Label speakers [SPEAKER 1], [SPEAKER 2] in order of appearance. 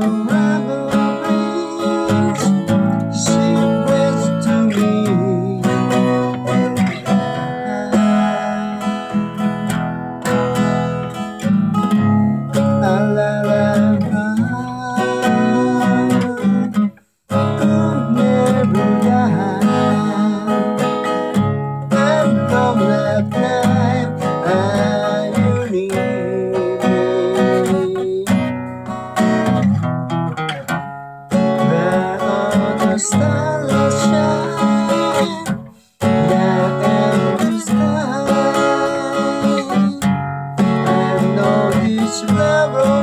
[SPEAKER 1] know sparrow.